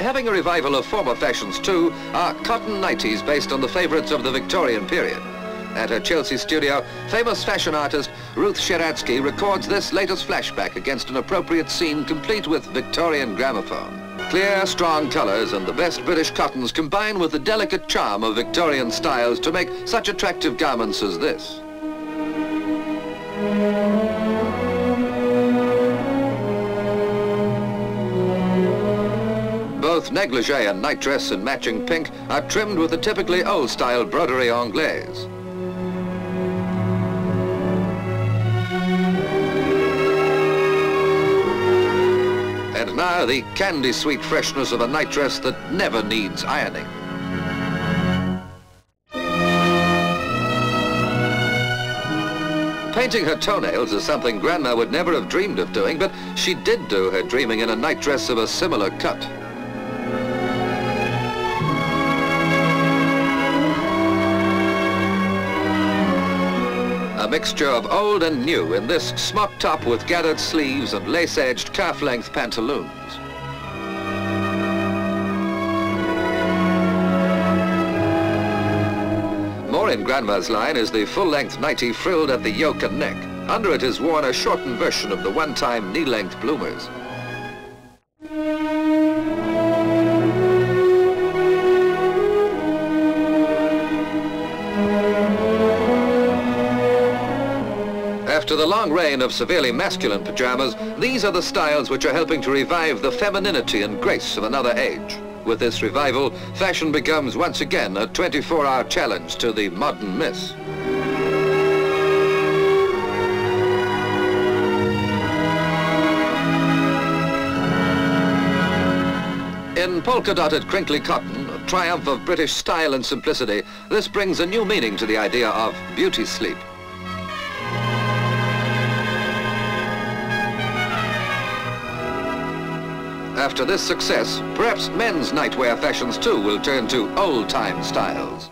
having a revival of former fashions too are cotton nighties based on the favourites of the Victorian period. At her Chelsea studio, famous fashion artist Ruth Sheratzky records this latest flashback against an appropriate scene complete with Victorian gramophone. Clear, strong colours and the best British cottons combine with the delicate charm of Victorian styles to make such attractive garments as this. Both negligee and nightdress in matching pink are trimmed with the typically old-style broderie anglaise. And now the candy-sweet freshness of a nightdress that never needs ironing. Painting her toenails is something Grandma would never have dreamed of doing, but she did do her dreaming in a nightdress of a similar cut. A mixture of old and new in this smock top with gathered sleeves and lace-edged calf-length pantaloons. More in Grandma's line is the full-length nightie frilled at the yoke and neck. Under it is worn a shortened version of the one-time knee-length bloomers. After the long reign of severely masculine pajamas, these are the styles which are helping to revive the femininity and grace of another age. With this revival, fashion becomes once again a 24-hour challenge to the modern miss. In polka-dotted crinkly cotton, a triumph of British style and simplicity, this brings a new meaning to the idea of beauty sleep. After this success, perhaps men's nightwear fashions too will turn to old-time styles.